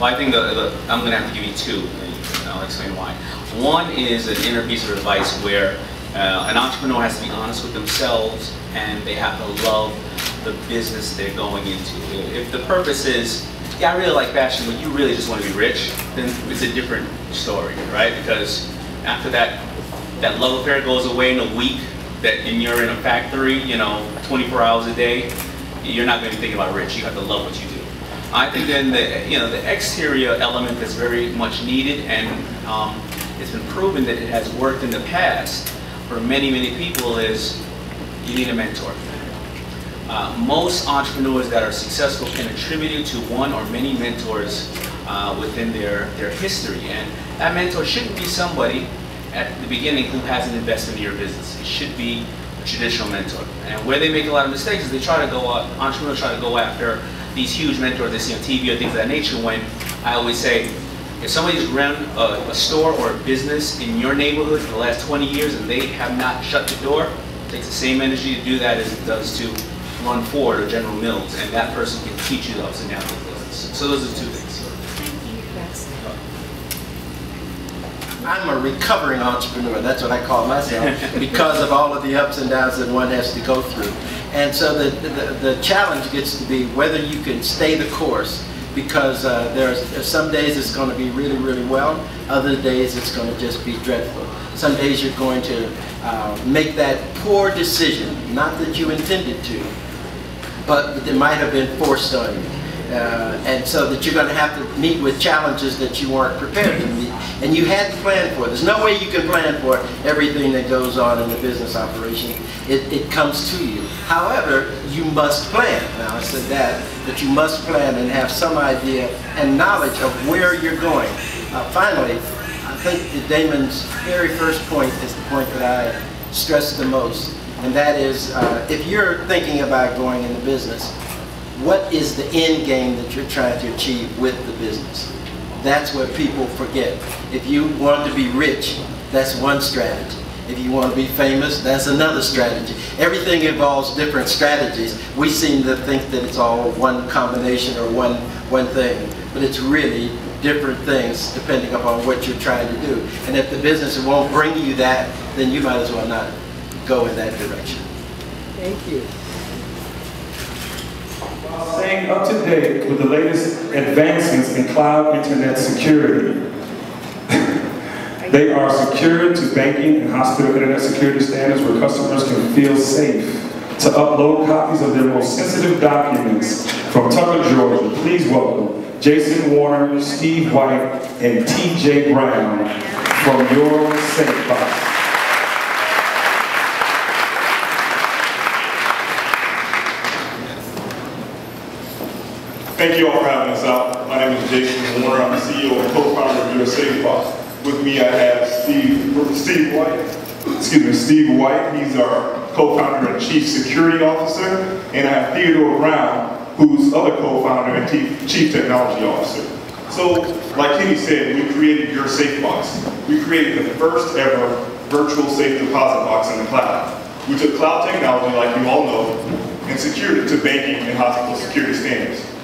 well, I think the, the, I'm going to have to give you two, and I'll explain why. One is an inner piece of advice where uh, an entrepreneur has to be honest with themselves and they have to love the business they're going into. If the purpose is, yeah, I really like fashion, but you really just want to be rich, then it's a different story, right? Because after that, that love affair goes away in a week, that and you're in a factory, you know, 24 hours a day, you're not going to be thinking about rich. You have to love what you do. I think then the you know the exterior element is very much needed, and um, it's been proven that it has worked in the past for many many people. Is you need a mentor. Uh, most entrepreneurs that are successful can attribute it to one or many mentors uh, within their, their history. And that mentor shouldn't be somebody at the beginning who hasn't invested in your business. It should be a traditional mentor. And where they make a lot of mistakes is they try to go out, entrepreneurs try to go after these huge mentors they see on TV or things of that nature when I always say, if somebody's run a, a store or a business in your neighborhood for the last 20 years and they have not shut the door, it takes the same energy to do that as it does to run Ford or General Mills, and that person can teach you ups and business. So those are the two things. I'm a recovering entrepreneur. That's what I call myself because of all of the ups and downs that one has to go through. And so the, the, the challenge gets to be whether you can stay the course because uh, there's some days it's going to be really, really well. Other days it's going to just be dreadful. Some days you're going to uh, make that poor decision, not that you intended to, but it might have been forced on you. Uh, and so that you're going to have to meet with challenges that you weren't prepared to meet. And you had to plan for. There's no way you can plan for everything that goes on in the business operation. It, it comes to you. However, you must plan. Now I said that, that you must plan and have some idea and knowledge of where you're going. Uh, finally, I think that Damon's very first point is the point that I stress the most. And that is, uh, if you're thinking about going into business, what is the end game that you're trying to achieve with the business? That's what people forget. If you want to be rich, that's one strategy. If you want to be famous, that's another strategy. Everything involves different strategies. We seem to think that it's all one combination or one, one thing, but it's really different things depending upon what you're trying to do. And if the business won't bring you that, then you might as well not go in that direction. Thank you staying up to date with the latest advancements in cloud internet security. they are secured to banking and hospital internet security standards where customers can feel safe to upload copies of their most sensitive documents from Tucker, Georgia. Please welcome Jason Warner, Steve White, and TJ Brown from your Safe Box. Thank you all for having us out. My name is Jason Warner. I'm the CEO and co-founder of Your Safe Box. With me, I have Steve, Steve White. Excuse me, Steve White. He's our co-founder and chief security officer. And I have Theodore Brown, who's other co-founder and chief technology officer. So, like Kenny said, we created Your Safe Box. We created the first ever virtual safe deposit box in the cloud. We took cloud technology, like you all know, and secured it to banking and hospital security standards.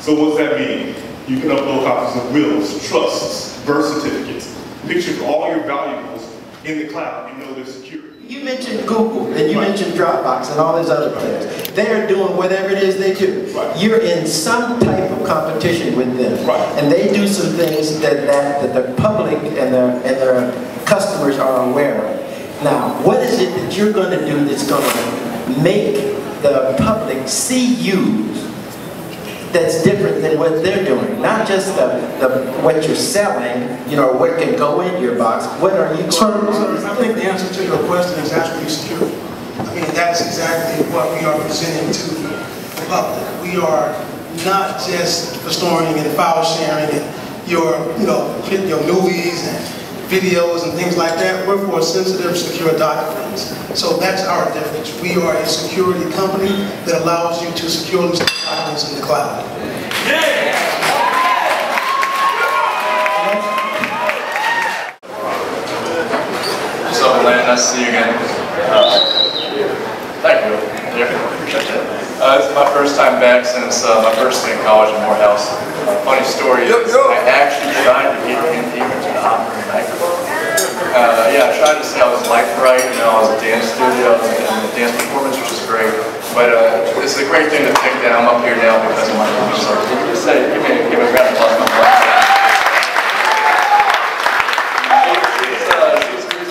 So what does that mean? You can upload copies of wills, trusts, birth certificates, pictures of all your valuables in the cloud and know they're secure. You mentioned Google and you right. mentioned Dropbox and all these other right. things. They're doing whatever it is they do. Right. You're in some type of competition with them. Right. And they do some things that, that, that the public and their, and their customers are aware of. Now, what is it that you're going to do that's going to make the public see you that's different than what they're doing. Not just the, the what you're selling, you know, what can go in your box. What are you sir, I think the answer to your question is actually security. I mean, that's exactly what we are presenting to the public. We are not just for storing and file sharing and your, you know, your movies and videos and things like that. We're for sensitive, secure documents. So that's our difference. We are a security company that allows you to securely store documents in the cloud. Yeah. What's up, Nice to see you again. Uh, thank you. Yeah, appreciate that. Uh, this is my first time back since uh, my first day in college in Morehouse. Funny story is I actually tried to get him even to the opera microphone. Uh, yeah, I tried to life right, you know, a dance studio and dance performance, which is great. But uh, it's a great thing to think that I'm up here now because of my movie. So just say, give me, give me a round of applause.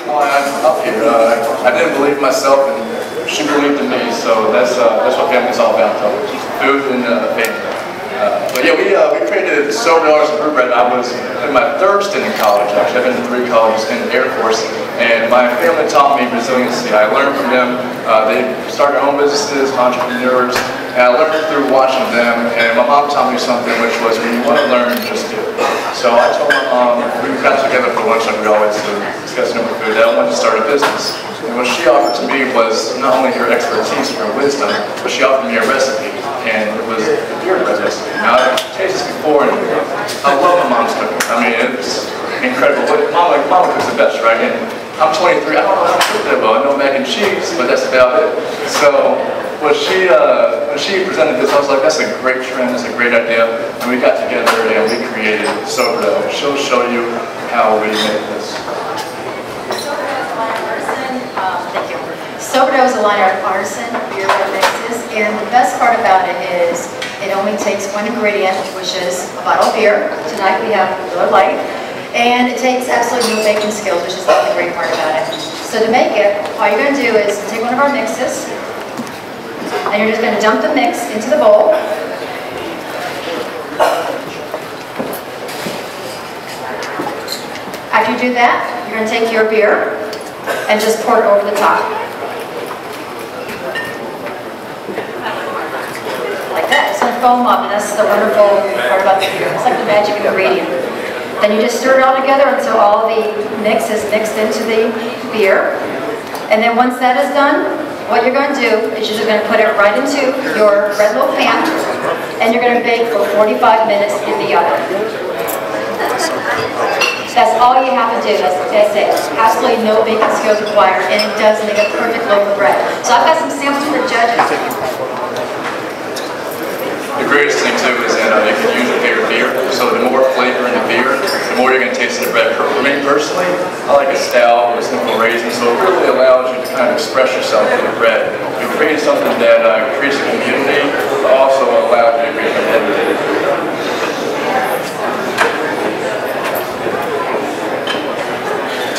I'm up here. Uh, I didn't believe myself and she believed in me, so that's uh, that's what family's all about, though. Food and uh, family. Uh, but yeah, we uh, we created Dollars and Brew Bread. I was in my third stint in college. Actually, I've been to three colleges in the Air Force, and my family taught me resiliency. I learned from them. Uh, they started their own businesses, entrepreneurs, and I learned through watching them. And my mom taught me something, which was when you want to learn, just do it. So I told my mom, we got together for lunch and we always do, discussing over food, that I wanted to start a business. And what she offered to me was not only her expertise, her wisdom, but she offered me a recipe. And it was a beer recipe. Now, I've tasted this before, and I love my mom's cooking. I mean, it's incredible. But like, mama cooks the best, right? And I'm 23, I don't know how to cook that well. I know mac and cheese, but that's about it. So, when she, uh, when she presented this, I was like, that's a great trend, that's a great idea. And we got together and we created Sober She'll show you how we made this. Um, Thank you. Sober Dough is a line of artisan beer mixes, and the best part about it is it only takes one ingredient, which is a bottle of beer. Tonight we have Miller Lite, and it takes absolutely no baking skills, which is the great part about it. So to make it, all you're going to do is take one of our mixes, and you're just going to dump the mix into the bowl. After you do that, you're going to take your beer and just pour it over the top. Like that, it's going to foam up, and that's the wonderful part about the beer. It's like the magic ingredient. Then you just stir it all together until all the mix is mixed into the beer. And then once that is done, what you're going to do is you're just going to put it right into your red loaf pan, and you're going to bake for 45 minutes in the oven. That's all you have to do, that's, that's it. Absolutely no baking skills required, and it does make a perfect loaf of bread. So I've got some samples for judges. The greatest thing too is that uh, you can use. So the more flavor in the beer, the more you're going to taste the bread. For me personally, I like a stout with simple raisins, so it really allows you to kind of express yourself in the bread. You create something that uh, creates a community, but also allows you to be competitive.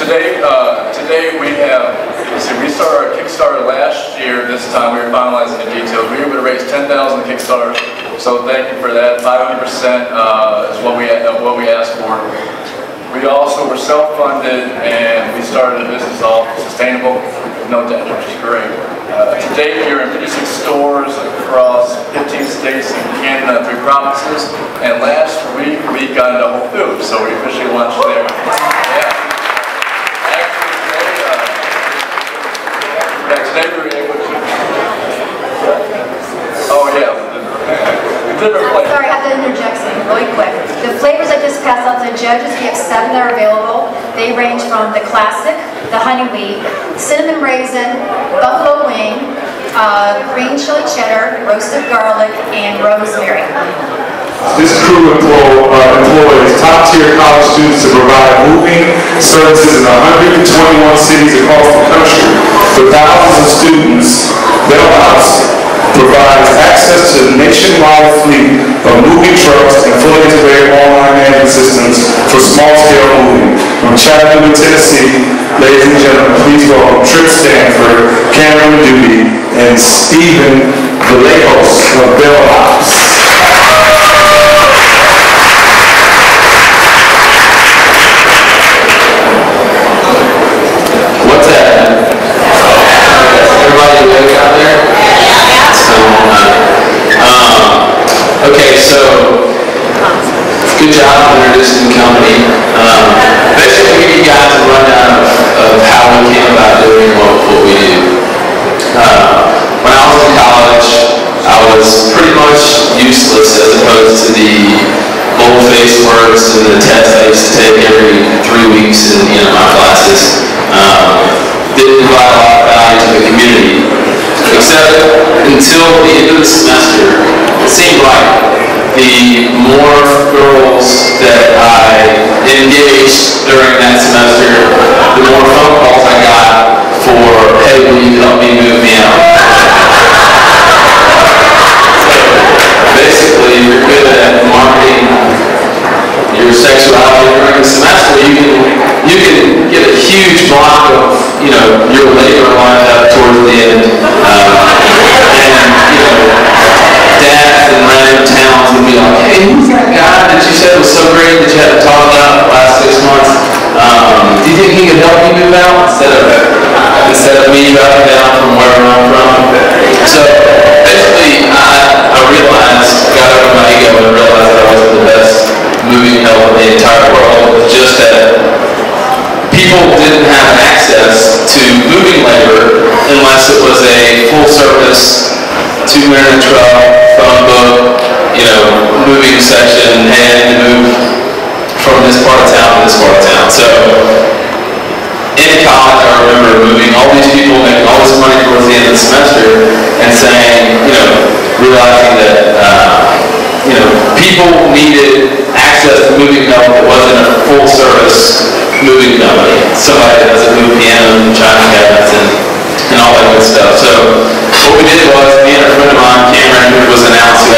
Today, uh, today we have, see, we started our Kickstarter last year. This time we were finalizing the details. We were able to raise 10,000 Kickstarters, so thank you for that. 500% uh, is what we uh, what we asked for. We also were self-funded and we started a business all sustainable, no debt, which is great. Uh, today we are in 56 stores across 15 states in Canada, three provinces, and last week we got into Whole Foods, so we officially launched there. Yeah. Actually, today, uh, yeah, today we were able to. Oh yeah, the, the different I'm flavors. sorry, I have to interject something really quick. The flavors I just passed out to the judges, are available. They range from the classic, the honey wheat, cinnamon raisin, buffalo wing, uh, green chili cheddar, roasted garlic, and rosemary. This crew employ, uh, employs top-tier college students to provide moving services in 121 cities across the country. For thousands of students, Bellhops provides access to a nationwide fleet of moving trucks and fully integrated online management systems for small-scale moving. From Chattanooga, Tennessee, ladies and gentlemen, please welcome Trip Stanford, Cameron Doody, and Stephen Vallejos of Bellhops. What's until the end of the semester, it seemed like the more girls that I engaged during that semester, the instead of instead of me driving down from where I'm from? So basically, I, I realized, got over my ego and realized that I wasn't the best moving help in the entire world. Just that people didn't have access to moving labor unless it was a full service, two a truck, phone book, you know, moving section, and move from this part of town to this part of town. So remember moving all these people, making all this money towards the end of the semester, and saying, you know, realizing that, uh, you know, people needed access to moving help that wasn't a full service moving company. Somebody that doesn't move pianos and china cabinets and, and all that good stuff. So what we did was, me and a friend of mine, Cameron, who was announced,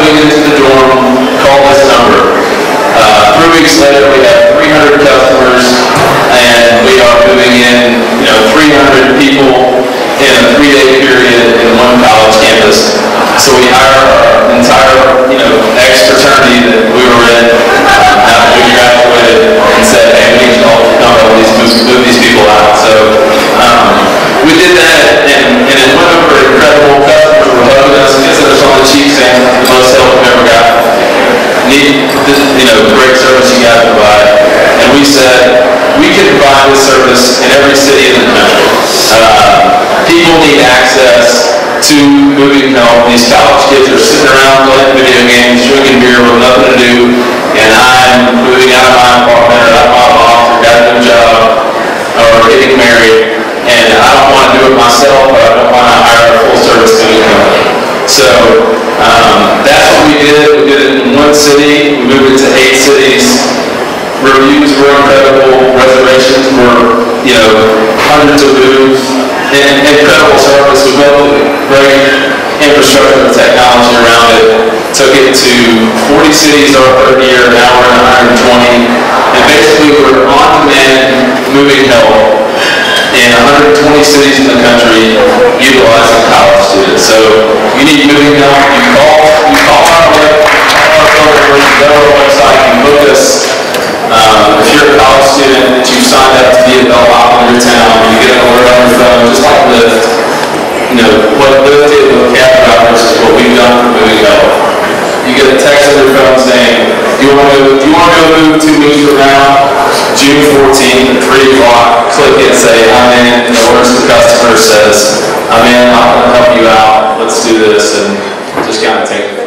moving into the dorm, call this number. Uh, three weeks later, we had 300 customers, and we are moving in, you know, 300 people in a three-day period in one college campus. So we hired our entire, you know, ex-fraternity that we were in, uh, we graduated, to moving help. These college kids are sitting around playing video games, drinking beer with nothing to do, and I'm moving out of my apartment or out of my box or got a new job or getting married, and I don't want to do it myself, but I don't want to hire a full-service moving company. So um, that's what we did. We did it in one city. We moved it to eight cities. Reviews were incredible. Reservations were, you know, hundreds of moves. And incredible service. We built great infrastructure and technology around it. Took it to 40 cities our third year. Now we're in 120. And basically we're on-demand moving help in 120 cities in the country utilizing college students. So you need moving help, you call, you call our website, you book us. Um, if you're a college student that you signed up to be a bellhop in your town, you get an alert on your phone, just like Lyft. You know, what Lyft did with cab drivers is what we've done for moving help. You get a text on your phone saying, do you want to, do you want to move two weeks from now? June 14th at 3 o'clock, click it, say, I'm in, and the words the customer says, I'm in, I'm going to help you out, let's do this, and just kind of take